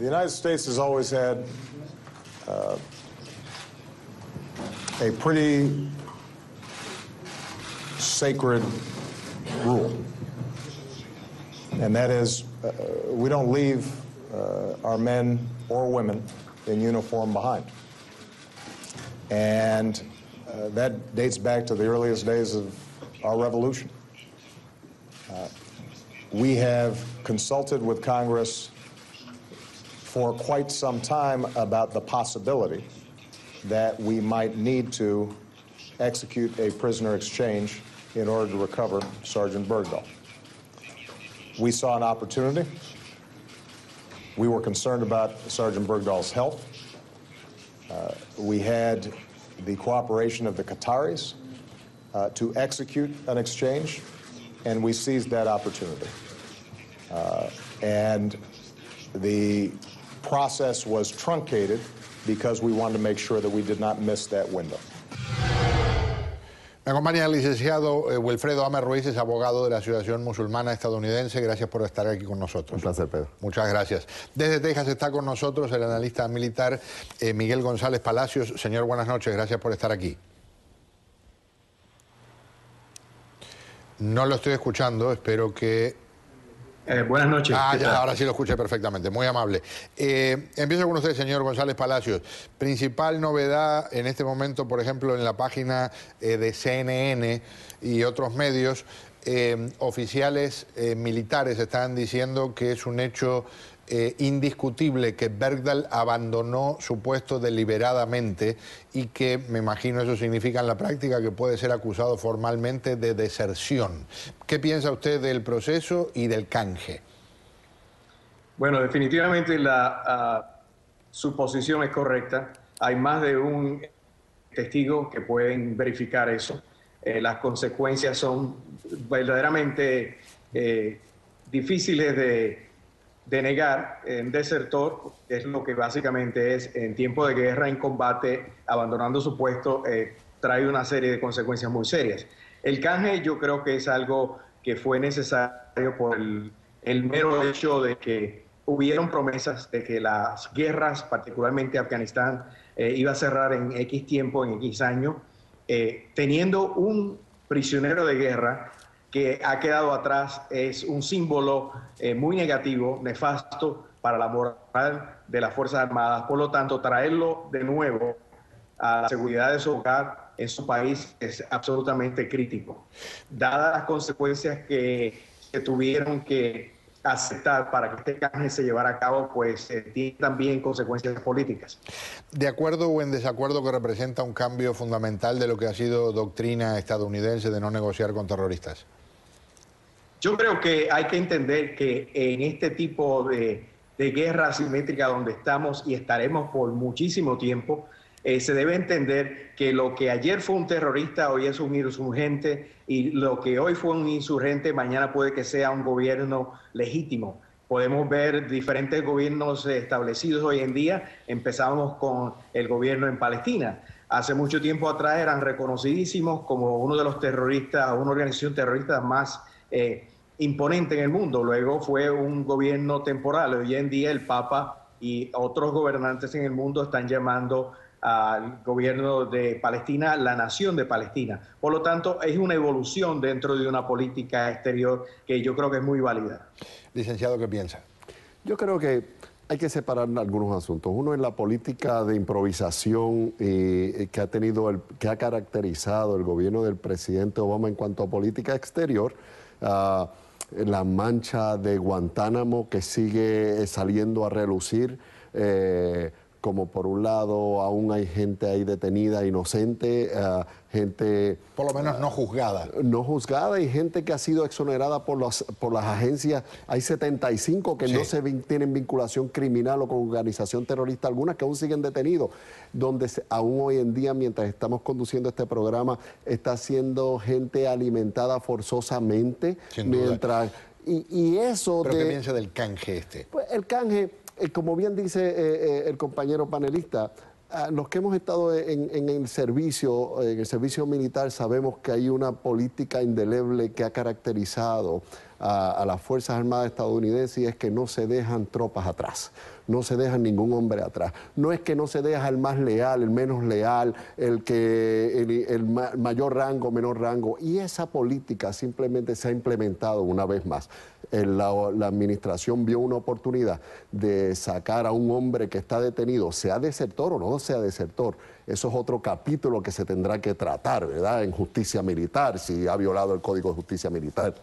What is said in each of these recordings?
the United States has always had uh, a pretty sacred rule, and that is uh, we don't leave uh, our men or women in uniform behind. And uh, that dates back to the earliest days of our revolution. Uh, we have consulted with Congress for quite some time about the possibility that we might need to execute a prisoner exchange in order to recover Sergeant Bergdahl. We saw an opportunity. We were concerned about Sergeant Bergdahl's health. Uh, we had the cooperation of the Qataris uh, to execute an exchange, and we seized that opportunity. Uh, and the process was truncated because we wanted to make sure that we did not miss that window. Me acompaña el licenciado eh, Wilfredo Amer Ruiz, es abogado de la Asociación Musulmana Estadounidense. Gracias por estar aquí con nosotros. Un placer, Pedro. Muchas gracias. Desde Texas está con nosotros el analista militar eh, Miguel González Palacios. Señor, buenas noches. Gracias por estar aquí. No lo estoy escuchando. Espero que eh, buenas noches. Ah, ya, ahora sí lo escuché perfectamente, muy amable. Eh, empiezo con usted, señor González Palacios. Principal novedad en este momento, por ejemplo, en la página eh, de CNN y otros medios, oficiales militares están diciendo que es un hecho eh, indiscutible que Bergdahl abandonó su puesto deliberadamente y que, me imagino eso significa en la práctica, que puede ser acusado formalmente de deserción. ¿Qué piensa usted del proceso y del canje? Bueno, definitivamente la ah, suposición es correcta. Hay más de un testigo que pueden verificar eso. Eh, las consecuencias son verdaderamente eh, difíciles de denegar en desertor, es lo que básicamente es en tiempo de guerra, en combate, abandonando su puesto, eh, trae una serie de consecuencias muy serias. El canje yo creo que es algo que fue necesario por el, mero hecho de que hubieron promesas de que las guerras, particularmente Afganistán, eh, iba a cerrar en X tiempo, en X año, eh, teniendo un prisionero de guerra que ha quedado atrás es un símbolo eh, muy negativo, nefasto para la moral de las Fuerzas Armadas. Por lo tanto, traerlo de nuevo a la seguridad de su hogar en su país es absolutamente crítico. Dadas las consecuencias que, se tuvieron que aceptar para que este canje se llevara a cabo, pues eh, tiene también consecuencias políticas. ¿De acuerdo o en desacuerdo que representa un cambio fundamental de lo que ha sido doctrina estadounidense de no negociar con terroristas? Yo creo que hay que entender que en este tipo de, guerra asimétrica donde estamos y estaremos por muchísimo tiempo, eh, se debe entender que lo que ayer fue un terrorista hoy es un insurgente y lo que hoy fue un insurgente mañana puede que sea un gobierno legítimo. Podemos ver diferentes gobiernos establecidos hoy en día. Empezamos con el gobierno en Palestina. Hace mucho tiempo atrás eran reconocidísimos como uno de los terroristas, una organización terrorista más eh, imponente en el mundo. Luego fue un gobierno temporal. Hoy en día el Papa y otros gobernantes en el mundo están llamando al gobierno de Palestina la nación de Palestina. Por lo tanto, es una evolución dentro de una política exterior que yo creo que es muy válida. Licenciado, ¿qué piensa? Yo creo que hay que separar algunos asuntos. Uno es la política de improvisación eh, que ha tenido, el, que ha caracterizado el gobierno del presidente Obama en cuanto a política exterior. La mancha de Guantánamo que sigue saliendo a relucir. Eh, como por un lado aún hay gente ahí detenida inocente, eh, gente... Por lo menos no juzgada. No juzgada y gente que ha sido exonerada por, las por las agencias. Hay 75 que no se tienen vinculación criminal o con organización terrorista alguna, que aún siguen detenidos, donde aún hoy en día, mientras estamos conduciendo este programa, está siendo gente alimentada forzosamente. mientras y, eso... ¿Pero qué piensa del canje este? Pues el canje eh, como bien dice eh, eh, el compañero panelista, los que hemos estado en, el servicio, en el servicio militar, sabemos que hay una política indeleble que ha caracterizado a, las Fuerzas Armadas estadounidenses y es que no se dejan tropas atrás no se deja ningún hombre atrás. No es que no se deja el más leal, el menos leal, el que el, mayor rango, menor rango. Y esa política simplemente se ha implementado una vez más. La, la, administración vio una oportunidad de sacar a un hombre que está detenido, sea desertor o no sea desertor. Eso es otro capítulo que se tendrá que tratar, ¿verdad? En justicia militar, si ha violado el Código de Justicia Militar,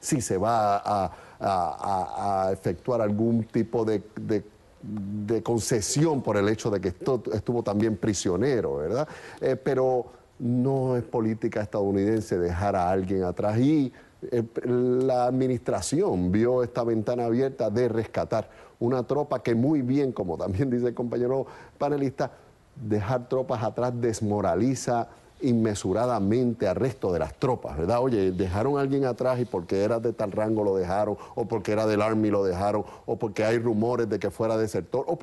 si se va a, efectuar algún tipo de concesión por el hecho de que estuvo también prisionero, ¿verdad? Eh, pero no es política estadounidense dejar a alguien atrás y eh, la administración vio esta ventana abierta de rescatar una tropa que muy bien, como también dice el compañero panelista, dejar tropas atrás desmoraliza inmesuradamente al resto de las tropas, ¿verdad? Oye, dejaron a alguien atrás y porque era de tal rango lo dejaron, o porque era del Army lo dejaron, o porque hay rumores de que fuera desertor, o,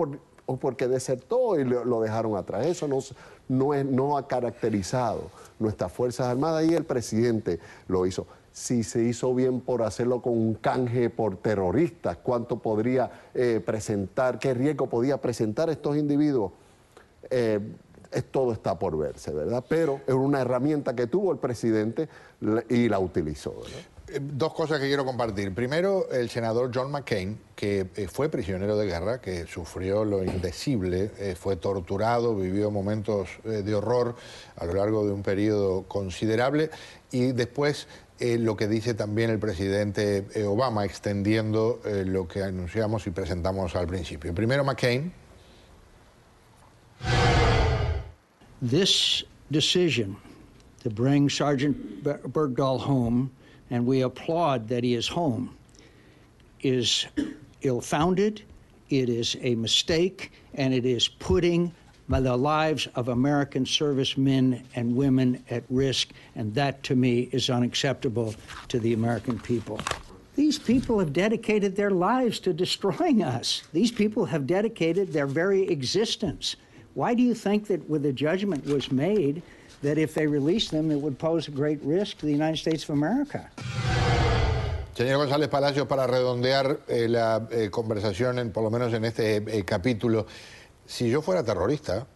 o porque desertó y lo, dejaron atrás. Eso no, es, no ha caracterizado nuestras Fuerzas Armadas y el presidente lo hizo. Si se hizo bien por hacerlo con un canje por terroristas, ¿cuánto podría eh, presentar, qué riesgo podía presentar estos individuos? Eh, todo está por verse, ¿verdad? Pero es una herramienta que tuvo el presidente y la utilizó. Eh, dos cosas que quiero compartir. Primero, el senador John McCain, que eh, fue prisionero de guerra, que sufrió lo indecible, eh, fue torturado, vivió momentos de horror a lo largo de un periodo considerable y después lo que dice también el presidente Obama, extendiendo lo que anunciamos y presentamos al principio. Primero, McCain this decision to bring Sergeant Bergdahl home, and we applaud that he is home, is ill founded, it is a mistake, and it is putting the lives of American servicemen and women at risk, and that to me is unacceptable to the American people. These people have dedicated their lives to destroying us. These people have dedicated their very existence Why do you think that with the judgment was made that if they released them, it would pose a great risk to the United States of America? Señor González Palacios, para redondear eh, la eh, conversación, en, por lo menos en este eh, capítulo, si yo fuera terrorista,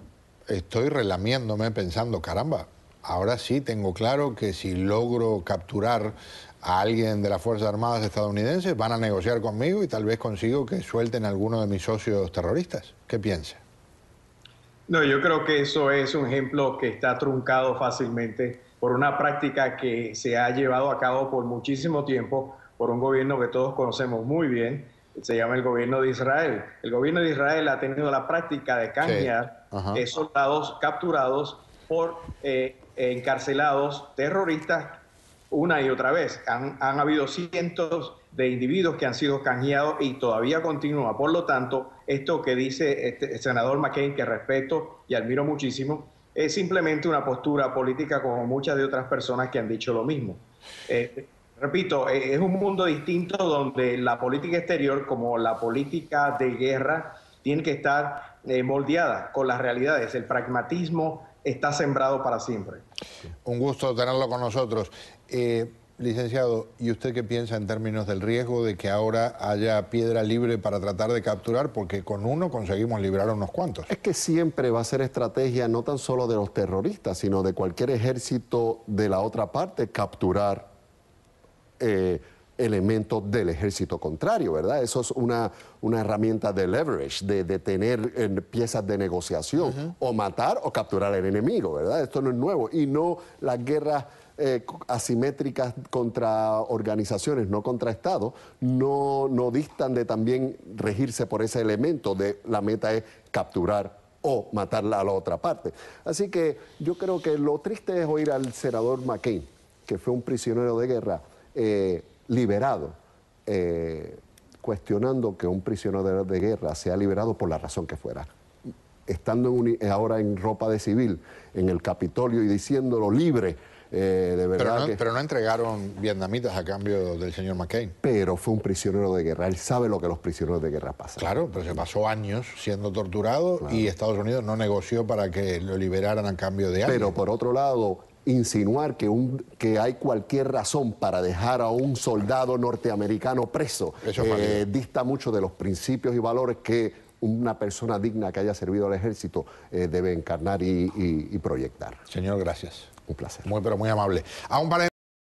estoy relamiéndome pensando, caramba, ahora sí tengo claro que si logro capturar a alguien de las Fuerzas Armadas estadounidenses, van a negociar conmigo y tal vez consigo que suelten a alguno de mis socios terroristas. ¿Qué piensa? No, yo creo que eso es un ejemplo que está truncado fácilmente por una práctica que se ha llevado a cabo por muchísimo tiempo por un gobierno que todos conocemos muy bien, se llama el gobierno de Israel. El gobierno de Israel ha tenido la práctica de canjear eh, soldados capturados por eh, encarcelados terroristas una y otra vez. Han, han habido cientos de individuos que han sido canjeados y todavía continúa. Por lo tanto, esto que dice este, el senador McCain, que respeto y admiro muchísimo, es simplemente una postura política como muchas de otras personas que han dicho lo mismo. Eh, repito, eh, es un mundo distinto donde la política exterior, como la política de guerra, tiene que estar eh, moldeada con las realidades. El pragmatismo está sembrado para siempre. Un gusto tenerlo con nosotros. Licenciado, ¿y usted qué piensa en términos del riesgo de que ahora haya piedra libre para tratar de capturar? Porque con uno conseguimos librar a unos cuantos. Es que siempre va a ser estrategia no tan solo de los terroristas, sino de cualquier ejército de la otra parte capturar eh, elementos del ejército contrario, ¿verdad? Eso es una, una herramienta de leverage, de, tener eh, piezas de negociación, o matar o capturar al enemigo, ¿verdad? Esto no es nuevo. Y no las guerras eh, asimétricas contra organizaciones, no contra Estados, no, no distan de también regirse por ese elemento de la meta es capturar o matarla a la otra parte. Así que yo creo que lo triste es oír al senador McCain, que fue un prisionero de guerra, eh, liberado, eh, cuestionando que un prisionero de, guerra sea liberado por la razón que fuera estando ahora en ropa de civil en el Capitolio y diciéndolo libre eh, de verdad pero, no, entregaron vietnamitas a cambio del señor McCain. Pero fue un prisionero de guerra. Él sabe lo que los prisioneros de guerra pasan. Claro, pero se pasó años siendo torturado y Estados Unidos no negoció para que lo liberaran a cambio de algo. Pero por otro lado, insinuar que, un, que hay cualquier razón para dejar a un soldado norteamericano preso eh, dista mucho de los principios y valores que una persona digna que haya servido al ejército eh, debe encarnar y, y- y proyectar. Señor, gracias. Un placer. Muy, pero muy amable. A un